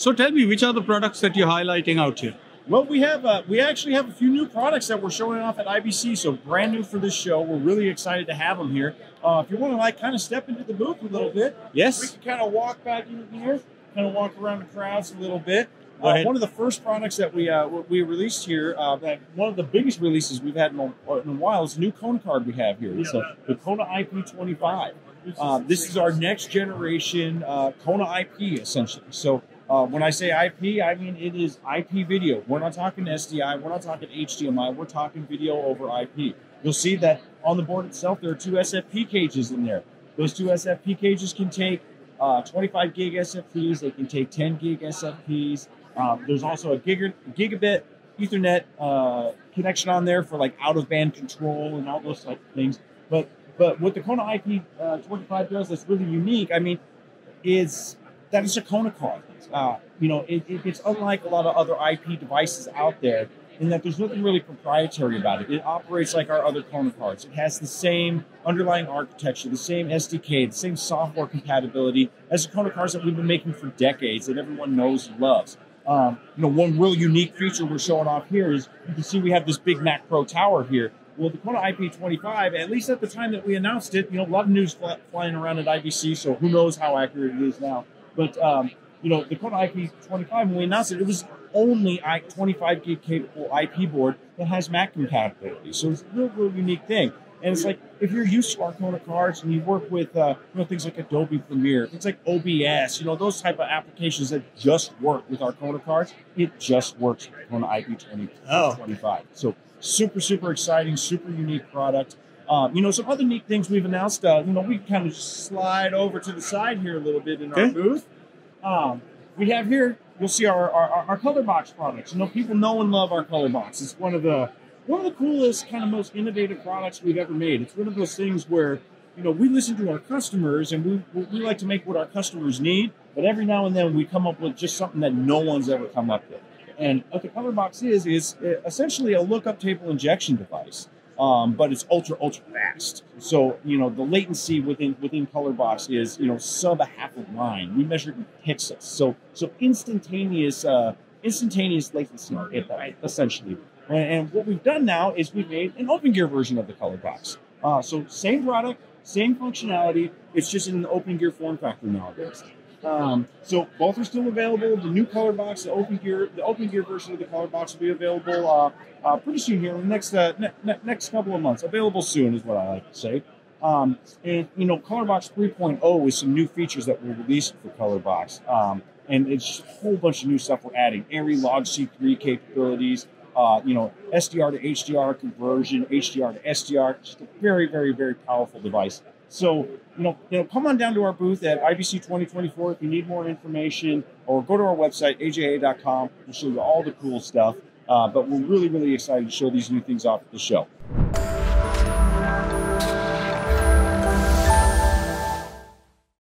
So tell me, which are the products that you're highlighting out here? Well, we have uh, we actually have a few new products that we're showing off at IBC. So brand new for this show. We're really excited to have them here. Uh, if you want to like kind of step into the booth a little bit, Yes. we can kind of walk back in here, kind of walk around the crowds a little bit. Go Uh, ahead. one of the first products that we uh, we released here, uh, that one of the biggest releases we've had in a, in a while is a new Kona card we have here. It's a, the Kona IP25. Uh, this is our next generation uh, Kona IP essentially. So uh, when I say IP, I mean it is IP video. We're not talking SDI. We're not talking HDMI. We're talking video over IP. You'll see that on the board itself, there are two SFP cages in there. Those two SFP cages can take uh, 25 gig SFPs. They can take 10 gig SFPs. Um, there's also a giga, gigabit Ethernet uh, connection on there for like out of band control and all those type of things. But but what the Kona IP uh, 25 does that's really unique, I mean, is that it's a Kona card. Uh, you know, it, it, it's unlike a lot of other IP devices out there in that there's nothing really proprietary about it. It operates like our other Kona cards. It has the same underlying architecture, the same SDK, the same software compatibility as the Kona cards that we've been making for decades that everyone knows and loves. Um, you know, one real unique feature we're showing off here is you can see we have this big Mac Pro tower here. Well, the Kona IP25, at least at the time that we announced it, you know, a lot of news fly, flying around at IBC, so who knows how accurate it is now. But um, you know, the Kona IP25, when we announced it, it was only I 25 gig capable IP board that has Mac compatibility. So it's a real, real unique thing. And it's like if you're used to our Kona cards and you work with uh, you know things like Adobe Premiere, things like OBS, you know those type of applications that just work with our Kona cards, it just works with Kona IP20 Oh. 25. So super super exciting, super unique product. Um, you know some other neat things we've announced. Uh, you know we kind of slide over to the side here a little bit in our booth. Um, we have here, you'll see our, our, our color box products. You know, people know and love our color box. It's one of the one of the coolest, kind of most innovative products we've ever made. It's one of those things where, you know, we listen to our customers and we, we like to make what our customers need, but every now and then we come up with just something that no one's ever come up with. And what the color box is, is uh, essentially a lookup table injection device. Um, but it's ultra ultra fast. So you know the latency within within Colorbox is you know sub a half a line. We measure it in pixels. So so instantaneous uh, instantaneous latency essentially. And, and what we've done now is we've made an open gear version of the Colorbox. Uh, so same product, same functionality. It's just in an open gear form factor nowadays. Um, so both are still available. The new color box, the open gear, the open gear version of the color box will be available uh, uh, pretty soon here in the next uh, ne- ne- next couple of months. Available soon is what I like to say. Um, and you know, Colorbox 3.0 is some new features that we're releasing for Colorbox, um, and it's just a whole bunch of new stuff we're adding. ARRI Log C3 capabilities. Uh, you know, SDR to HDR conversion, HDR to SDR. Just a very, very, very powerful device. So, you know, you know, come on down to our booth at IBC 2024 if you need more information, or go to our website, aja.com. We'll show you all the cool stuff. Uh, but we're really, really excited to show these new things off at the show.